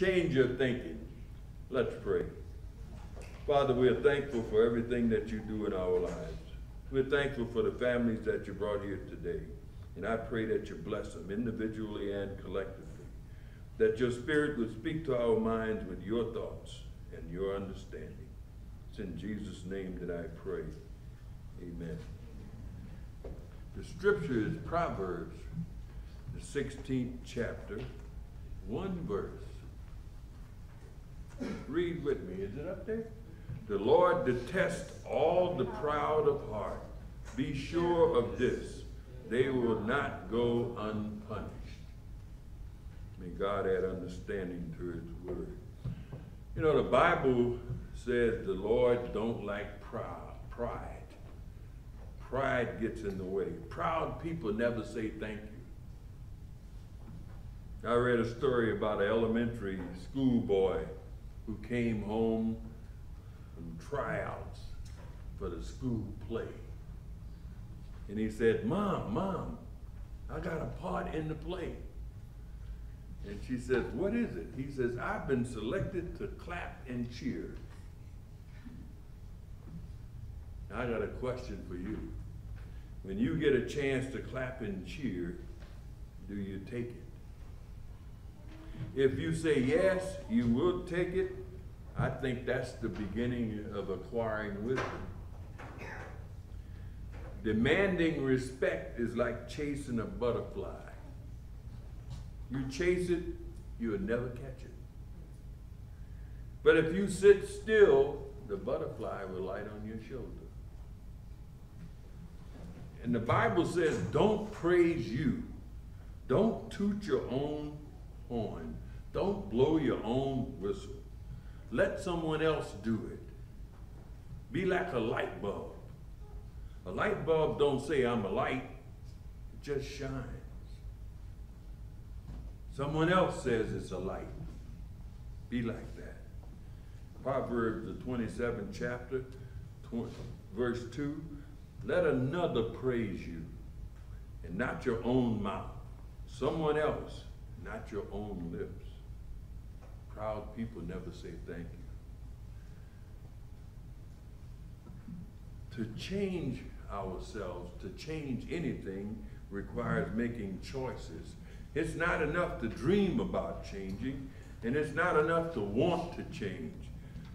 change your thinking. Let's pray. Father, we are thankful for everything that you do in our lives. We're thankful for the families that you brought here today. And I pray that you bless them individually and collectively. That your spirit would speak to our minds with your thoughts and your understanding. It's in Jesus' name that I pray. Amen. The scripture is Proverbs, the 16th chapter, one verse. Read with me. Is it up there? The Lord detests all the proud of heart. Be sure of this, they will not go unpunished. May God add understanding to his word. You know, the Bible says the Lord don't like proud, pride. Pride gets in the way. Proud people never say thank you. I read a story about an elementary school boy who came home from tryouts for the school play. And he said, Mom, Mom, I got a part in the play. And she says, What is it? He says, I've been selected to clap and cheer. I got a question for you. When you get a chance to clap and cheer, do you take it? If you say yes, you will take it, I think that's the beginning of acquiring wisdom. Demanding respect is like chasing a butterfly. You chase it, you'll never catch it. But if you sit still, the butterfly will light on your shoulder. And the Bible says, don't praise you. Don't toot your own Don't blow your own whistle. Let someone else do it. Be like a light bulb. A light bulb don't say I'm a light, it just shines. Someone else says it's a light. Be like that. Proverbs, the 27th chapter, 20, verse 2 let another praise you, and not your own mouth. Someone else, not your own lips. Proud people never say thank you. To change ourselves, to change anything, requires making choices. It's not enough to dream about changing, and it's not enough to want to change.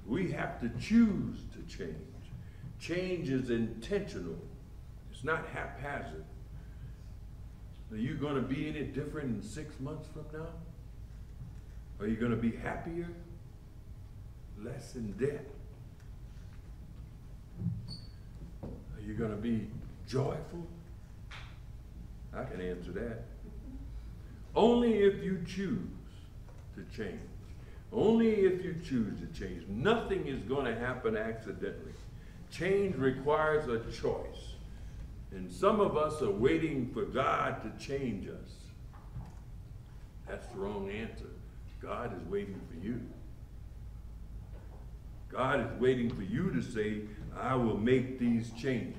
We have to choose to change. Change is intentional. It's not haphazard. Are you going to be any different in six months from now? Are you going to be happier? Less in debt? Are you going to be joyful? I can answer that. Only if you choose to change. Only if you choose to change. Nothing is going to happen accidentally. Change requires a choice. And some of us are waiting for God to change us. That's the wrong answer. God is waiting for you. God is waiting for you to say, I will make these changes.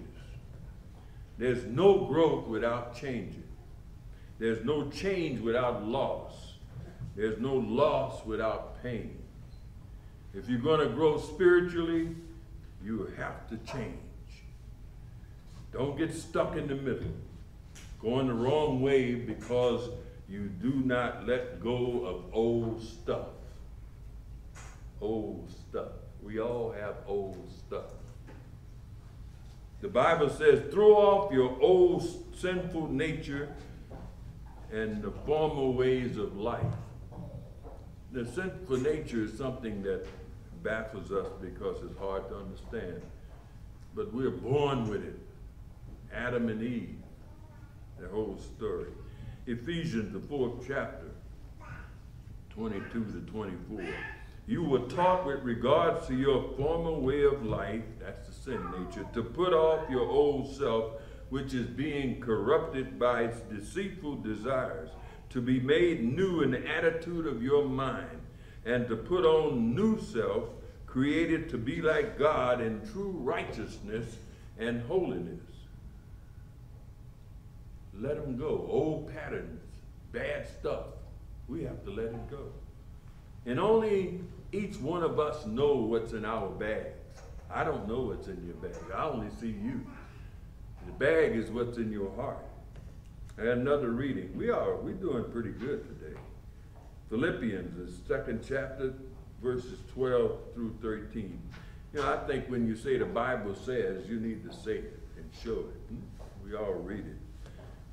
There's no growth without changing. There's no change without loss. There's no loss without pain. If you're going to grow spiritually, you have to change. Don't get stuck in the middle, going the wrong way because you do not let go of old stuff. Old stuff. We all have old stuff. The Bible says, throw off your old sinful nature and the former ways of life. The sinful nature is something that baffles us because it's hard to understand. But we're born with it. Adam and Eve, the whole story. Ephesians, the fourth chapter, 22 to 24. You were taught with regards to your former way of life, that's the sin nature, to put off your old self, which is being corrupted by its deceitful desires, to be made new in the attitude of your mind, and to put on new self, created to be like God in true righteousness and holiness. Let them go. Old patterns, bad stuff. We have to let it go. And only each one of us know what's in our bags. I don't know what's in your bag. I only see you. The bag is what's in your heart. Got another reading. We are, we're doing pretty good today. Philippians, the second chapter, verses 12 through 13. You know, I think when you say the Bible says, you need to say it and show it. Hmm? We all read it.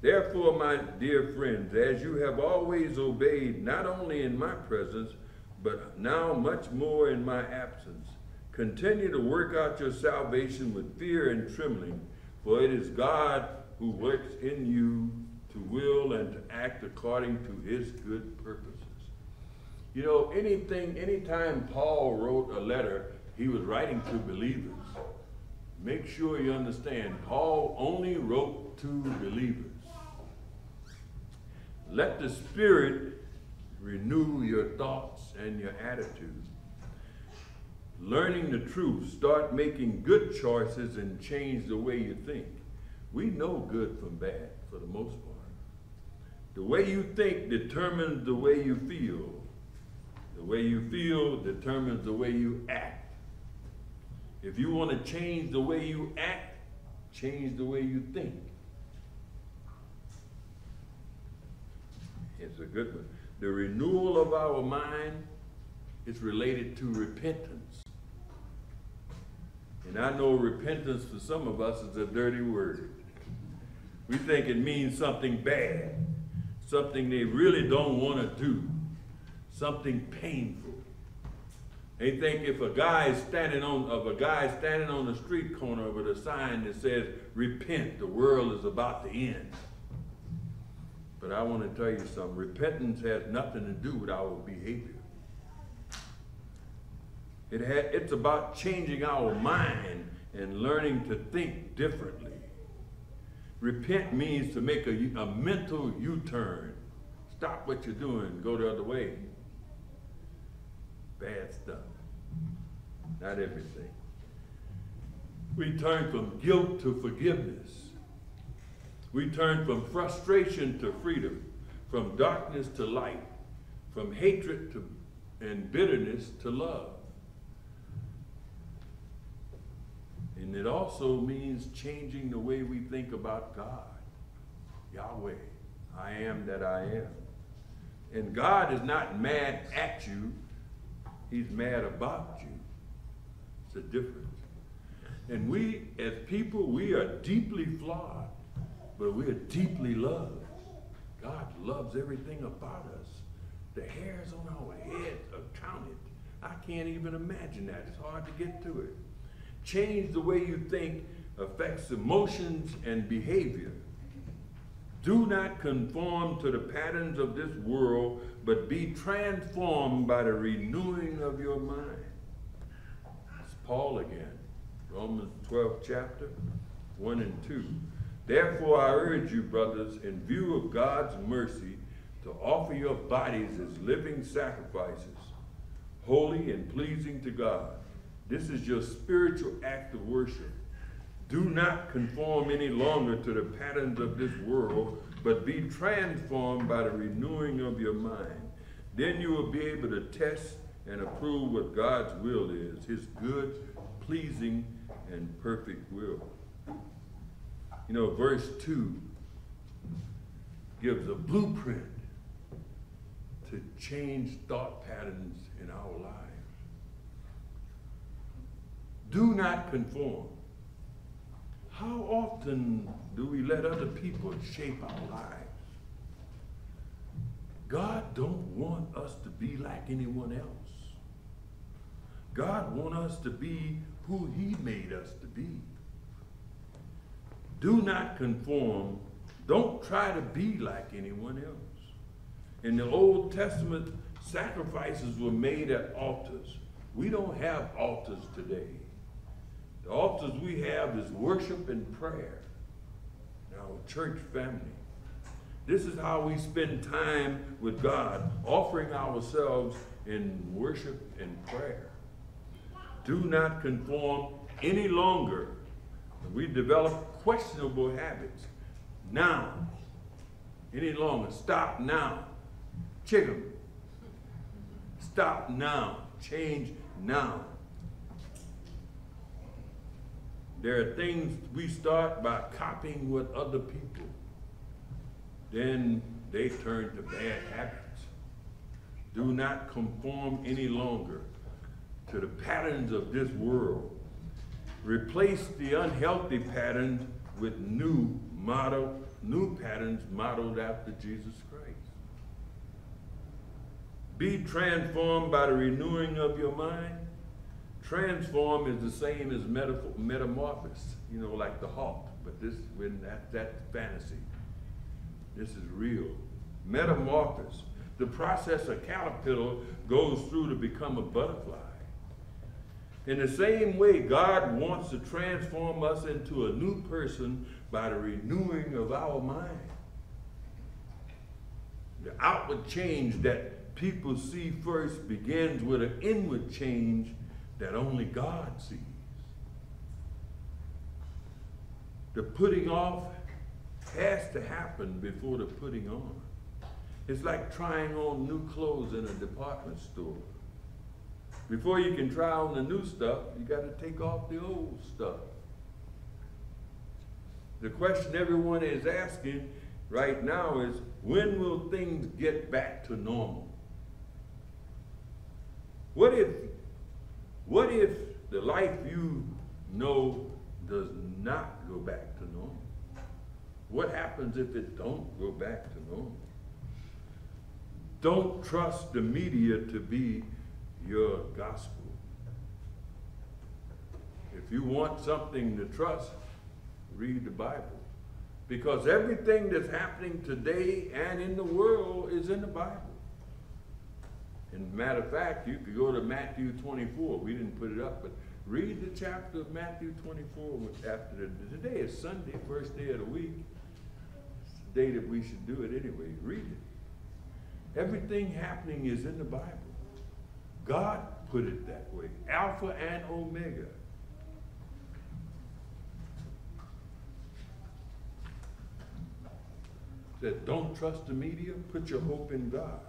Therefore, my dear friends, as you have always obeyed, not only in my presence, but now much more in my absence, continue to work out your salvation with fear and trembling, for it is God who works in you to will and to act according to his good purposes. You know, anything, anytime Paul wrote a letter, he was writing to believers. Make sure you understand, Paul only wrote to believers. Let the Spirit renew your thoughts and your attitudes. Learning the truth, start making good choices and change the way you think. We know good from bad for the most part. The way you think determines the way you feel. The way you feel determines the way you act. If you want to change the way you act, change the way you think. It's a good one. The renewal of our mind is related to repentance. And I know repentance for some of us is a dirty word. We think it means something bad something they really don't want to do, something painful. They think if a guy is standing on of a guy standing on the street corner with a sign that says repent, the world is about to end. But I want to tell you something. Repentance has nothing to do with our behavior. It had, it's about changing our mind and learning to think differently. Repent means to make a, a mental U-turn. Stop what you're doing, go the other way. Bad stuff. Not everything. We turn from guilt to forgiveness. We turn from frustration to freedom, from darkness to light, from hatred to, and bitterness to love. And it also means changing the way we think about God. Yahweh, I am that I am. And God is not mad at you, He's mad about you. It's a difference. And we, as people, we are deeply flawed, but we are deeply loved. God loves everything about us. The hairs on our head are counted. I can't even imagine that. It's hard to get to it. Change the way you think affects emotions and behavior. Do not conform to the patterns of this world, but be transformed by the renewing of your mind. It's Paul again, Romans 12 chapter 1 and 2. Therefore I urge you, brothers, in view of God's mercy, to offer your bodies as living sacrifices, holy and pleasing to God this is your spiritual act of worship. Do not conform any longer to the patterns of this world, but be transformed by the renewing of your mind. Then you will be able to test and approve what God's will is, his good, pleasing, and perfect will. You know, verse 2 gives a blueprint to change thought patterns in our lives. Do not conform. How often do we let other people shape our lives? God don't want us to be like anyone else. God want us to be who he made us to be. Do not conform. Don't try to be like anyone else. In the Old Testament, sacrifices were made at altars. We don't have altars today. The altars we have is worship and prayer in our church family. This is how we spend time with God, offering ourselves in worship and prayer. Do not conform any longer. We develop questionable habits. Now, any longer. Stop now. Chicken. stop now, change now. There are things we start by copying what other people. Then they turn to bad habits. Do not conform any longer to the patterns of this world. Replace the unhealthy patterns with new model, new patterns modeled after Jesus Christ. Be transformed by the renewing of your mind. Transform is the same as metamorphosis, you know, like the hawk, but this when that that's fantasy. This is real. Metamorphosis. The process a caterpillar goes through to become a butterfly. In the same way, God wants to transform us into a new person by the renewing of our mind. The outward change that people see first begins with an inward change that only God sees. The putting off has to happen before the putting on. It's like trying on new clothes in a department store. Before you can try on the new stuff, you got to take off the old stuff. The question everyone is asking right now is when will things get back to normal? What if what if the life you know does not go back to normal? What happens if it don't go back to normal? Don't trust the media to be your gospel. If you want something to trust, read the Bible. Because everything that's happening today and in the world is in the Bible. And matter of fact, you could go to Matthew 24. We didn't put it up, but read the chapter of Matthew 24 after the, today is Sunday, first day of the week. It's the day that we should do it anyway. Read it. Everything happening is in the Bible. God put it that way. Alpha and Omega. That don't trust the media, put your hope in God.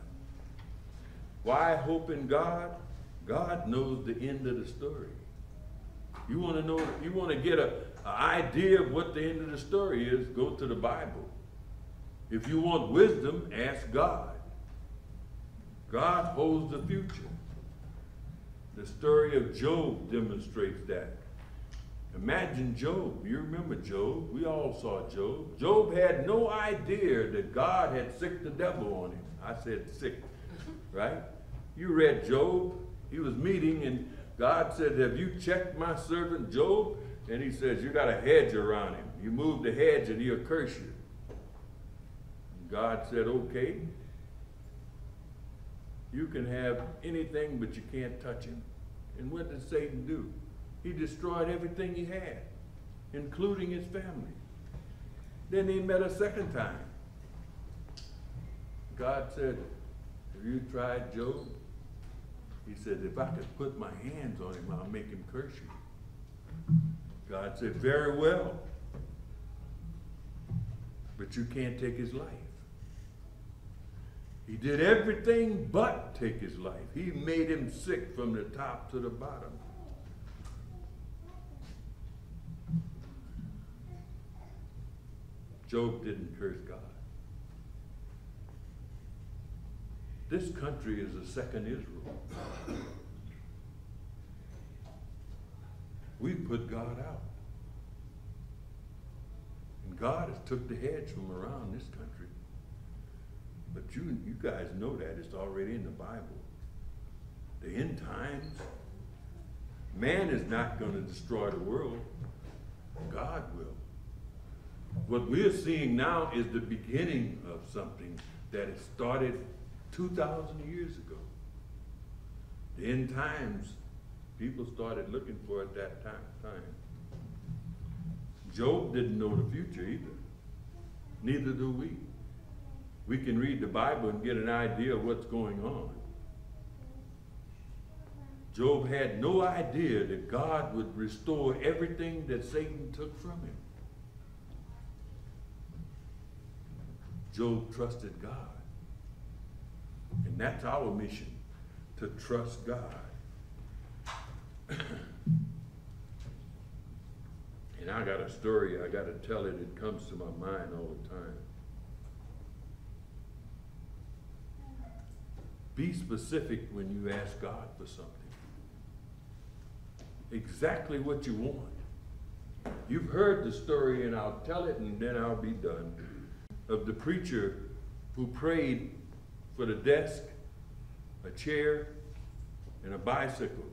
Why hope in God? God knows the end of the story. You want to know, you want to get an idea of what the end of the story is, go to the Bible. If you want wisdom, ask God. God holds the future. The story of Job demonstrates that. Imagine Job. You remember Job. We all saw Job. Job had no idea that God had sick the devil on him. I said sick, right? You read Job. He was meeting and God said, have you checked my servant Job? And he says, you got a hedge around him. You move the hedge and he'll curse you. God said, okay. You can have anything, but you can't touch him. And what did Satan do? He destroyed everything he had, including his family. Then he met a second time. God said, Have you tried Job? He said, If I could put my hands on him, I'll make him curse you. God said, Very well. But you can't take his life. He did everything but take his life. He made him sick from the top to the bottom. Job didn't curse God. This country is a second Israel. We put God out. And God has took the hedge from around this country. But you, you guys know that. It's already in the Bible. The end times. Man is not going to destroy the world. God will. What we're seeing now is the beginning of something that started 2,000 years ago. The end times, people started looking for at that time. Job didn't know the future either. Neither do we we can read the Bible and get an idea of what's going on. Job had no idea that God would restore everything that Satan took from him. Job trusted God. And that's our mission. to trust God. and I got a story, I got to tell it, it comes to my mind all the time. Be specific when you ask God for something. Exactly what you want. You've heard the story, and I'll tell it and then I'll be done, of the preacher who prayed for the desk, a chair, and a bicycle.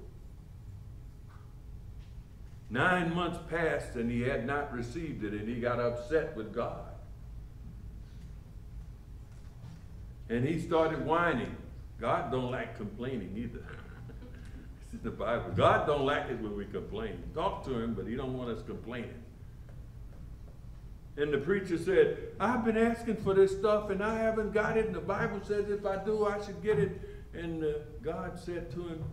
Nine months passed and he had not received it, and he got upset with God. And he started whining. God don't like complaining either. it's in the Bible. God don't like it when we complain. Talk to him, but he don't want us complaining. And the preacher said, I've been asking for this stuff and I haven't got it. And the Bible says if I do, I should get it. And uh, God said to him,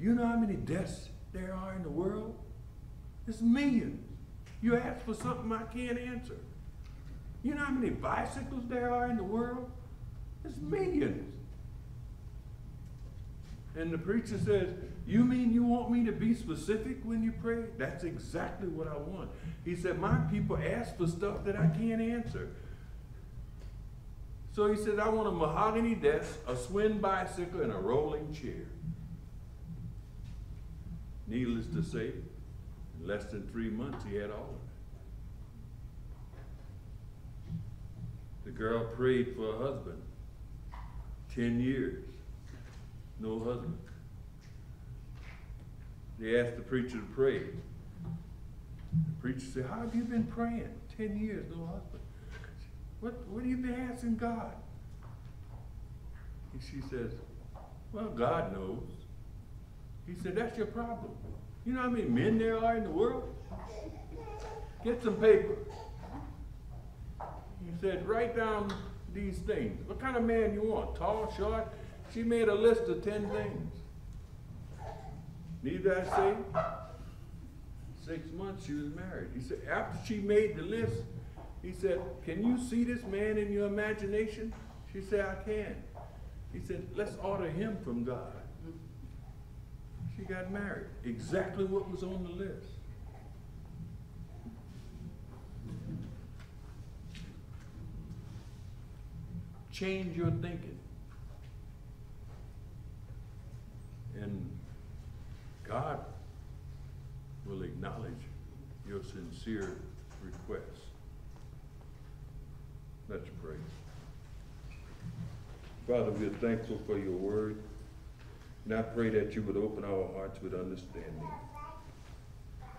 You know how many deaths there are in the world? It's millions. You ask for something I can't answer. You know how many bicycles there are in the world? It's millions. And the preacher says, You mean you want me to be specific when you pray? That's exactly what I want. He said, My people ask for stuff that I can't answer. So he said, I want a mahogany desk, a Schwinn bicycle, and a rolling chair. Needless to say, in less than three months, he had all of it. The girl prayed for a husband. Ten years. No husband. They asked the preacher to pray. The preacher said, How have you been praying? Ten years, no husband. What, what have you been asking God? And she says, Well, God knows. He said, That's your problem. You know how many men there are in the world? Get some paper. He said, Write down these things. What kind of man you want? Tall, short? She made a list of 10 things. Need I say? Six months she was married. He said, after she made the list, he said, Can you see this man in your imagination? She said, I can. He said, Let's order him from God. She got married. Exactly what was on the list. Change your thinking. And God will acknowledge your sincere requests. Let's pray. Father, we are thankful for your word. And I pray that you would open our hearts with understanding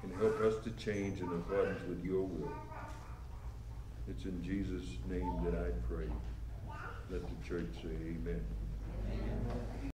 and help us to change in accordance with your will. It's in Jesus' name that I pray. Let the church say amen.